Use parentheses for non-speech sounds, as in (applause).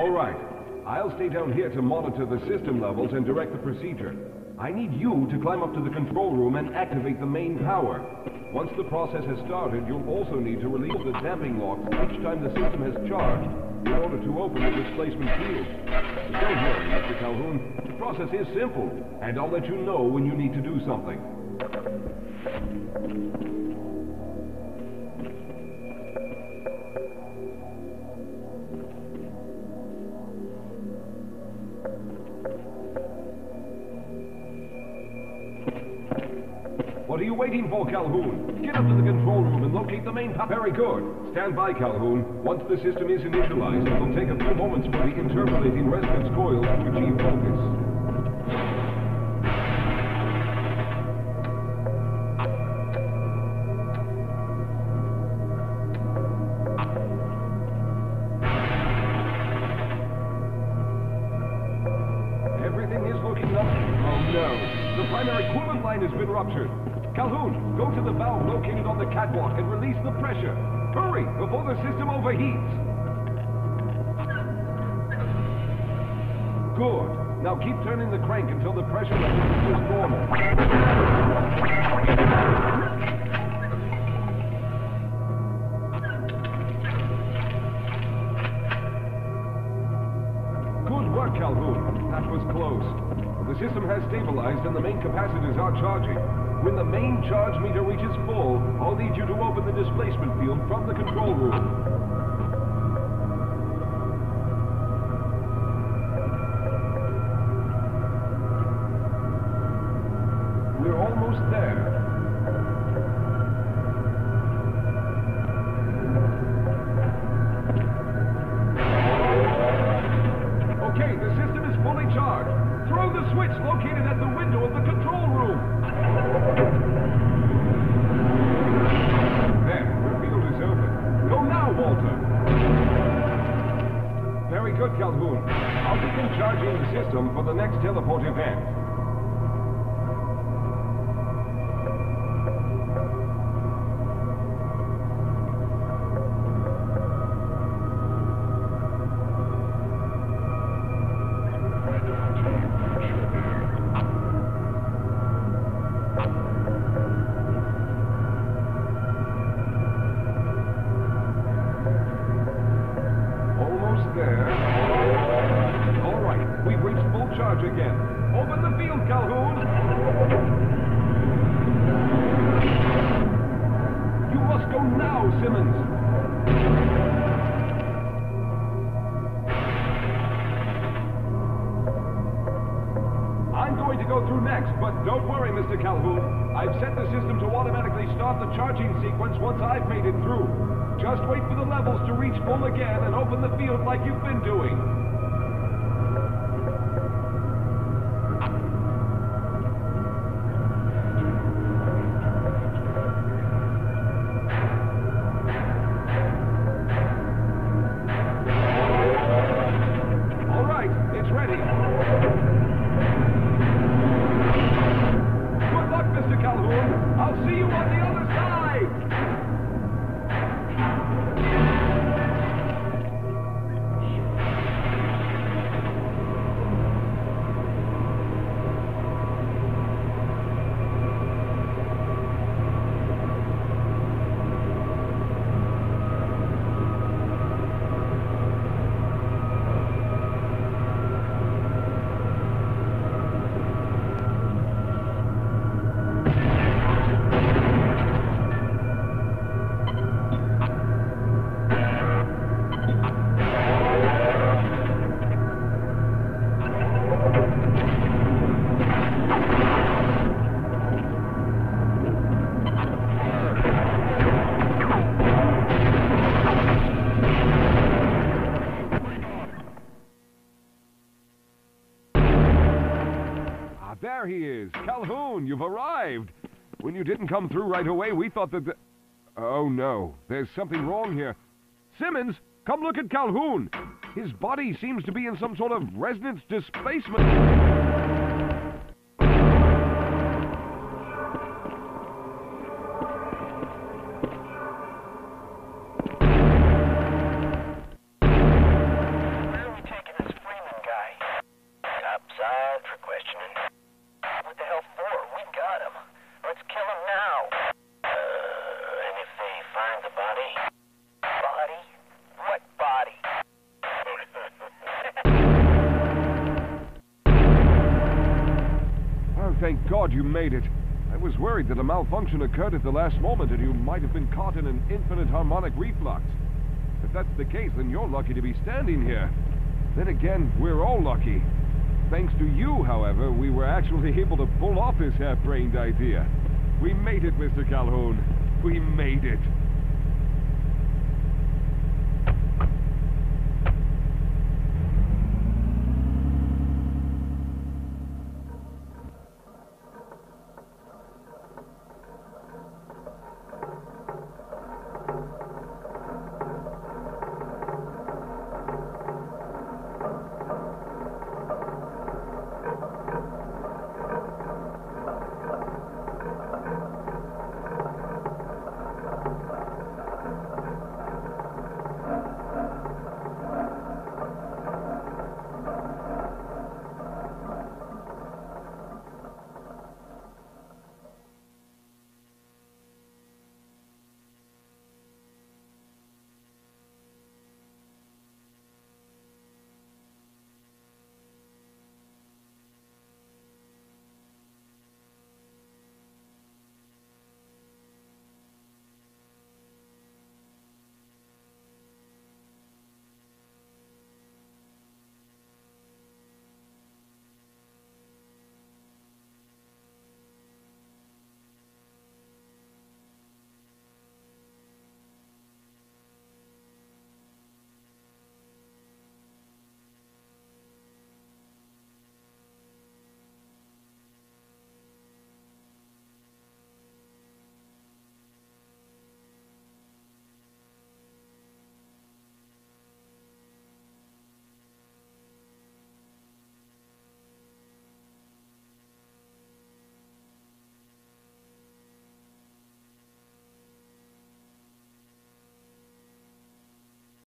All right. I'll stay down here to monitor the system levels and direct the procedure. I need you to climb up to the control room and activate the main power. Once the process has started, you'll also need to release the damping locks each time the system has charged in order to open the displacement field. Don't worry, Mr. Calhoun. The process is simple, and I'll let you know when you need to do something. What are you waiting for, Calhoun? Get up to the control room and locate the main power. Very good. Stand by, Calhoun. Once the system is initialized, it'll take a few moments for the interpolating resonance coils to achieve focus. Everything is looking up. Oh no. The primary coolant line has been ruptured. Calhoun, go to the valve located on the catwalk and release the pressure. Hurry, before the system overheats. Good. Now keep turning the crank until the pressure is normal. Good work, Calhoun. That was close. The system has stabilized and the main capacitors are charging. When the main charge meter reaches full, I'll need you to open the displacement field from the control room. We're almost there. Very good, Calhoun. I'll begin charging the system for the next teleport event. Charge again. Open the field, Calhoun. You must go now, Simmons. I'm going to go through next, but don't worry, Mr. Calhoun. I've set the system to automatically start the charging sequence once I've made it through. Just wait for the levels to reach full again and open the field like you've been doing. Calhoun, you've arrived. When you didn't come through right away, we thought that the... Oh, no. There's something wrong here. Simmons, come look at Calhoun. His body seems to be in some sort of resonance displacement. Thank God you made it. I was worried that a malfunction occurred at the last moment and you might have been caught in an infinite harmonic reflux. If that's the case, then you're lucky to be standing here. Then again, we're all lucky. Thanks to you, however, we were actually (laughs) able to pull off this half-brained idea. We made it, Mr. Calhoun. We made it.